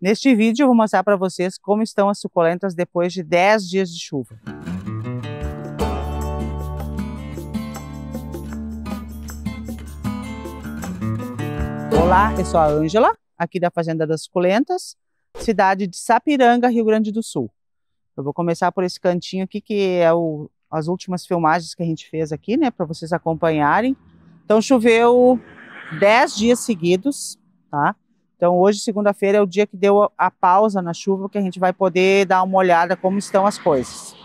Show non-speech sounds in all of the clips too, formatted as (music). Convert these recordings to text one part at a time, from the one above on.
Neste vídeo eu vou mostrar para vocês como estão as suculentas depois de 10 dias de chuva. Olá, eu sou a Ângela, aqui da Fazenda das Suculentas, cidade de Sapiranga, Rio Grande do Sul. Eu vou começar por esse cantinho aqui, que é o, as últimas filmagens que a gente fez aqui, né, para vocês acompanharem. Então choveu 10 dias seguidos, tá? Então, hoje, segunda-feira, é o dia que deu a pausa na chuva, que a gente vai poder dar uma olhada como estão as coisas.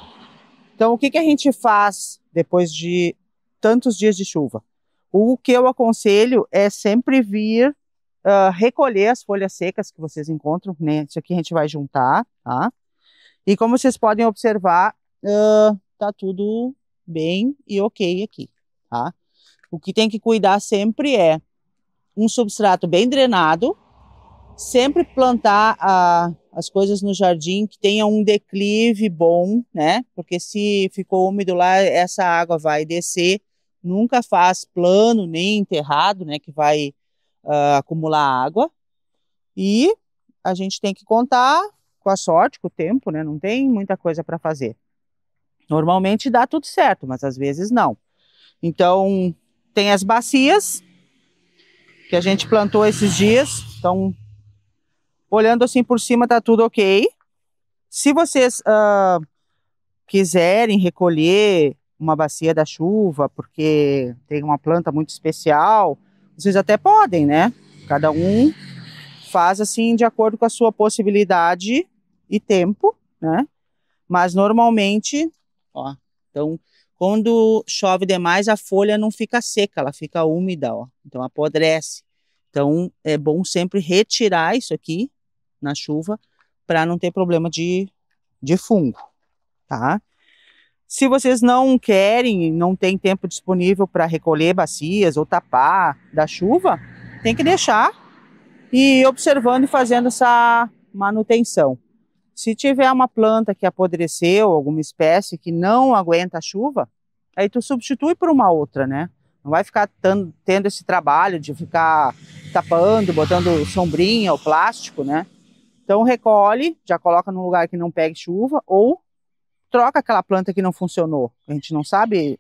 Então, o que, que a gente faz depois de tantos dias de chuva? O que eu aconselho é sempre vir uh, recolher as folhas secas que vocês encontram, né? Isso aqui a gente vai juntar, tá? E como vocês podem observar, uh, tá tudo bem e ok aqui, tá? O que tem que cuidar sempre é um substrato bem drenado, sempre plantar a, as coisas no jardim que tenha um declive bom, né? Porque se ficou úmido lá, essa água vai descer. Nunca faz plano nem enterrado, né? Que vai uh, acumular água. E a gente tem que contar com a sorte, com o tempo, né? Não tem muita coisa para fazer. Normalmente dá tudo certo, mas às vezes não. Então, tem as bacias que a gente plantou esses dias. Então, Olhando assim por cima, tá tudo ok. Se vocês uh, quiserem recolher uma bacia da chuva, porque tem uma planta muito especial, vocês até podem, né? Cada um faz assim de acordo com a sua possibilidade e tempo, né? Mas normalmente, ó, então quando chove demais a folha não fica seca, ela fica úmida, ó. Então apodrece. Então é bom sempre retirar isso aqui na chuva para não ter problema de, de fungo, tá? Se vocês não querem, não tem tempo disponível para recolher bacias ou tapar da chuva, tem que deixar e observando e fazendo essa manutenção. Se tiver uma planta que apodreceu, alguma espécie que não aguenta a chuva, aí tu substitui por uma outra, né? Não vai ficar tendo esse trabalho de ficar tapando, botando sombrinha ou plástico, né? Então recolhe, já coloca num lugar que não pegue chuva ou troca aquela planta que não funcionou. A gente não sabe,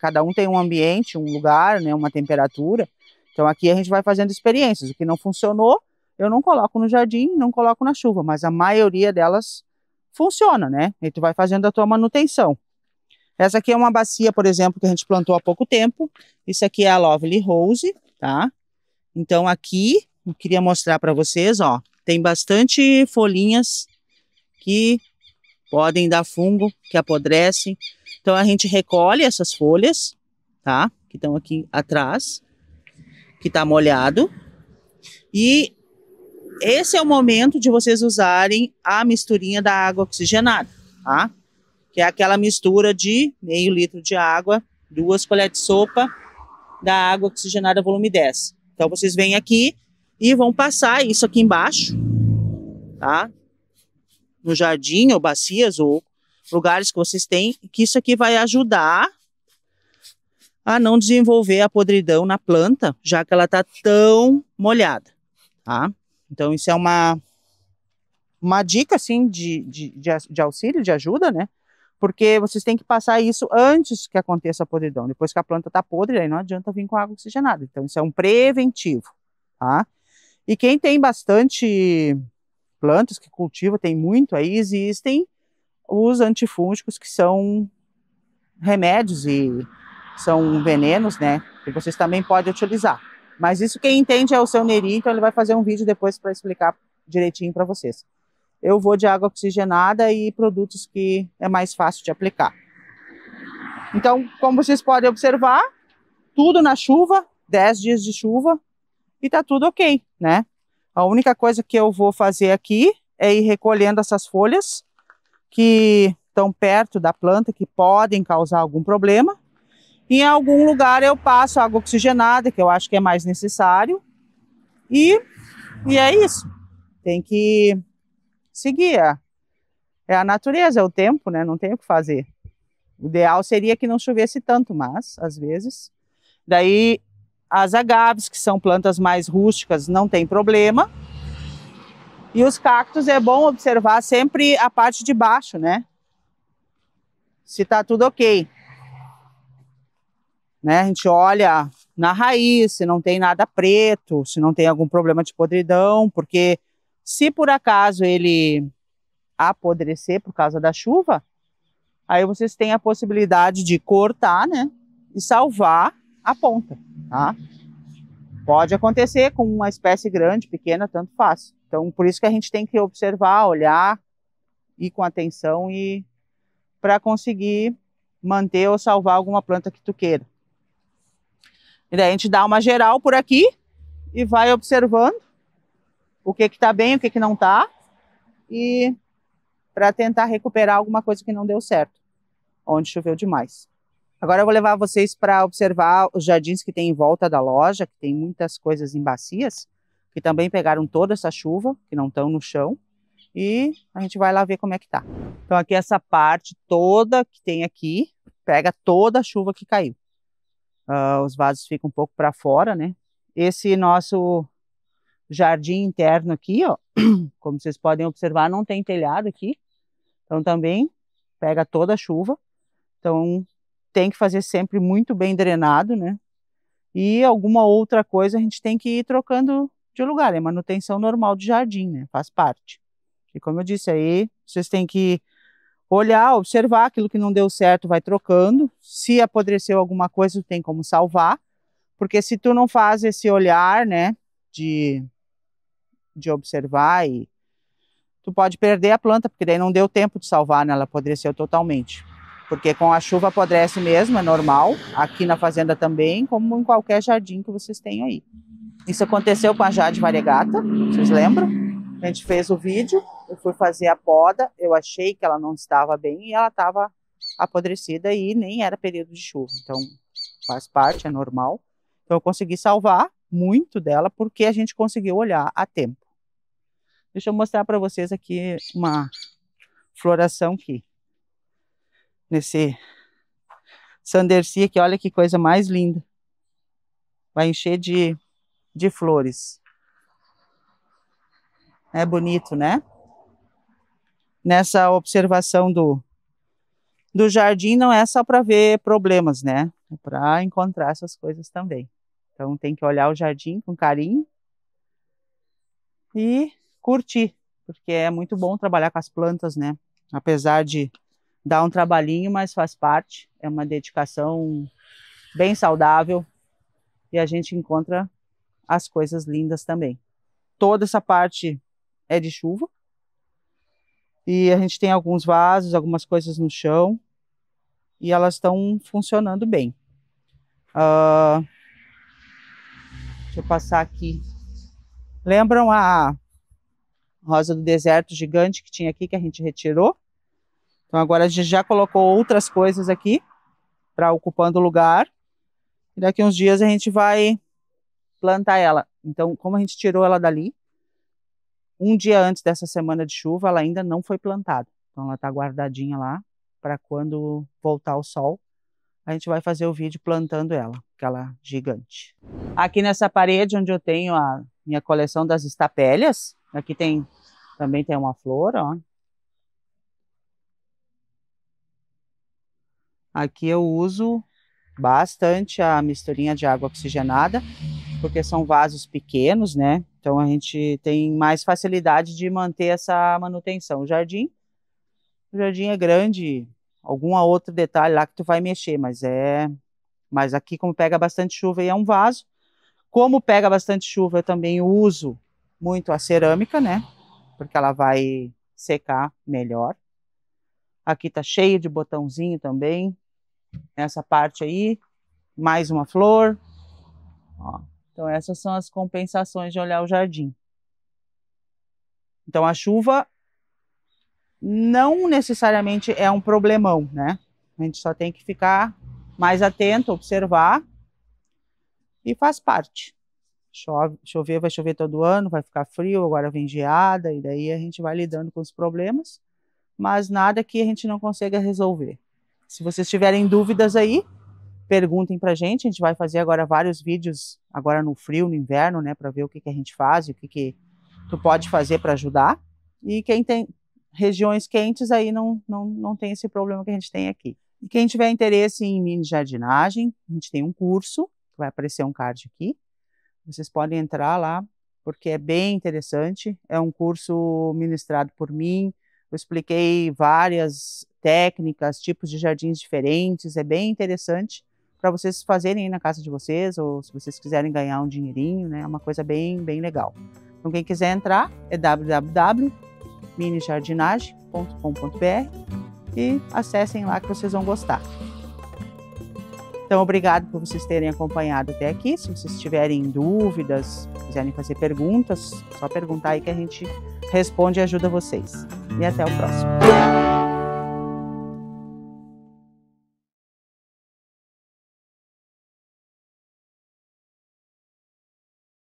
cada um tem um ambiente, um lugar, né, uma temperatura. Então aqui a gente vai fazendo experiências. O que não funcionou, eu não coloco no jardim, não coloco na chuva, mas a maioria delas funciona, né? E tu vai fazendo a tua manutenção. Essa aqui é uma bacia, por exemplo, que a gente plantou há pouco tempo. Isso aqui é a Lovely Rose, tá? Então aqui, eu queria mostrar para vocês, ó, tem bastante folhinhas que podem dar fungo, que apodrecem. Então a gente recolhe essas folhas, tá? Que estão aqui atrás, que está molhado. E esse é o momento de vocês usarem a misturinha da água oxigenada, tá? Que é aquela mistura de meio litro de água, duas colheres de sopa da água oxigenada volume 10. Então vocês vêm aqui e vão passar isso aqui embaixo, tá? No jardim ou bacias ou lugares que vocês têm, que isso aqui vai ajudar a não desenvolver a podridão na planta, já que ela está tão molhada, tá? Então isso é uma uma dica assim de, de, de, auxílio, de ajuda, né? Porque vocês têm que passar isso antes que aconteça a podridão. Depois que a planta está podre, aí não adianta vir com água oxigenada. Então isso é um preventivo, tá? E quem tem bastante plantas que cultiva, tem muito aí, existem os antifúngicos que são remédios e são venenos, né? Que vocês também podem utilizar. Mas isso quem entende é o seu Neri, então ele vai fazer um vídeo depois para explicar direitinho para vocês. Eu vou de água oxigenada e produtos que é mais fácil de aplicar. Então, como vocês podem observar, tudo na chuva, 10 dias de chuva, e tá tudo ok, né? A única coisa que eu vou fazer aqui é ir recolhendo essas folhas que estão perto da planta, que podem causar algum problema. Em algum lugar eu passo água oxigenada, que eu acho que é mais necessário. E, e é isso. Tem que seguir. É, é a natureza, é o tempo, né? Não tem o que fazer. O ideal seria que não chovesse tanto, mas às vezes. Daí as agaves, que são plantas mais rústicas, não tem problema. E os cactos é bom observar sempre a parte de baixo, né? Se tá tudo ok. Né? A gente olha na raiz, se não tem nada preto, se não tem algum problema de podridão, porque se por acaso ele apodrecer por causa da chuva, aí vocês têm a possibilidade de cortar, né, e salvar a ponta, tá? Pode acontecer com uma espécie grande, pequena, tanto faz. Então, por isso que a gente tem que observar, olhar, ir com atenção e para conseguir manter ou salvar alguma planta que tu queira. E daí a gente dá uma geral por aqui e vai observando o que que tá bem, o que que não tá e para tentar recuperar alguma coisa que não deu certo, onde choveu demais. Agora eu vou levar vocês para observar os jardins que tem em volta da loja, que tem muitas coisas em bacias, que também pegaram toda essa chuva, que não estão no chão, e a gente vai lá ver como é que tá. Então aqui essa parte toda que tem aqui, pega toda a chuva que caiu. Uh, os vasos ficam um pouco para fora, né? Esse nosso jardim interno aqui, ó, (clears throat) como vocês podem observar, não tem telhado aqui, então também pega toda a chuva. Então tem que fazer sempre muito bem drenado, né? E alguma outra coisa a gente tem que ir trocando de lugar. É manutenção normal de jardim, né? Faz parte. E como eu disse aí, vocês têm que olhar, observar aquilo que não deu certo, vai trocando. Se apodreceu alguma coisa, tem como salvar. Porque se tu não faz esse olhar, né, de, de observar e tu pode perder a planta, porque daí não deu tempo de salvar, né? Ela apodreceu totalmente. Porque com a chuva apodrece mesmo, é normal. Aqui na fazenda também, como em qualquer jardim que vocês tenham aí. Isso aconteceu com a Jade Variegata, vocês lembram? A gente fez o vídeo, eu fui fazer a poda, eu achei que ela não estava bem e ela estava apodrecida e nem era período de chuva. Então, faz parte, é normal. Então, eu consegui salvar muito dela porque a gente conseguiu olhar a tempo. Deixa eu mostrar para vocês aqui uma floração aqui. Nesse Sanderci aqui, olha que coisa mais linda. Vai encher de, de flores. É bonito, né? Nessa observação do, do jardim não é só para ver problemas, né? É para encontrar essas coisas também. Então tem que olhar o jardim com carinho e curtir, porque é muito bom trabalhar com as plantas, né? Apesar de dar um trabalhinho, mas faz parte, é uma dedicação bem saudável e a gente encontra as coisas lindas também. Toda essa parte é de chuva e a gente tem alguns vasos, algumas coisas no chão e elas estão funcionando bem. Uh, deixa eu passar aqui. Lembram a rosa do deserto gigante que tinha aqui que a gente retirou. Então agora a gente já colocou outras coisas aqui para ocupando o lugar. E daqui uns dias a gente vai plantar ela. Então, como a gente tirou ela dali, um dia antes dessa semana de chuva, ela ainda não foi plantada. Então ela está guardadinha lá para quando voltar o sol, a gente vai fazer o vídeo plantando ela, aquela gigante. Aqui nessa parede onde eu tenho a minha coleção das estapélias, aqui tem também tem uma flor, ó. Aqui eu uso bastante a misturinha de água oxigenada, porque são vasos pequenos, né? Então a gente tem mais facilidade de manter essa manutenção. O jardim, o jardim é grande, algum outro detalhe lá que tu vai mexer, mas é, mas aqui como pega bastante chuva e é um vaso, como pega bastante chuva, eu também uso muito a cerâmica, né? porque ela vai secar melhor. Aqui tá cheio de botãozinho também. Essa parte aí, mais uma flor. Ó, então essas são as compensações de olhar o jardim. Então a chuva não necessariamente é um problemão, né? A gente só tem que ficar mais atento, observar e faz parte. Chove, chover vai chover todo ano, vai ficar frio, agora vem geada, e daí a gente vai lidando com os problemas, mas nada que a gente não consiga resolver. Se vocês tiverem dúvidas aí, perguntem pra gente, a gente vai fazer agora vários vídeos, agora no frio, no inverno, né, para ver o que, que a gente faz, o que, que tu pode fazer para ajudar. E quem tem regiões quentes aí não, não, não tem esse problema que a gente tem aqui. E quem tiver interesse em mini jardinagem, a gente tem um curso, vai aparecer um card aqui. Vocês podem entrar lá, porque é bem interessante. É um curso ministrado por mim. Eu expliquei várias técnicas, tipos de jardins diferentes. É bem interessante para vocês fazerem na casa de vocês, ou se vocês quiserem ganhar um dinheirinho, né? É uma coisa bem, bem legal. Então, quem quiser entrar é www.minijardinagem.com.br e acessem lá que vocês vão gostar. Então, obrigado por vocês terem acompanhado até aqui. Se vocês tiverem dúvidas, quiserem fazer perguntas, só perguntar aí que a gente responde e ajuda vocês. E até o próximo.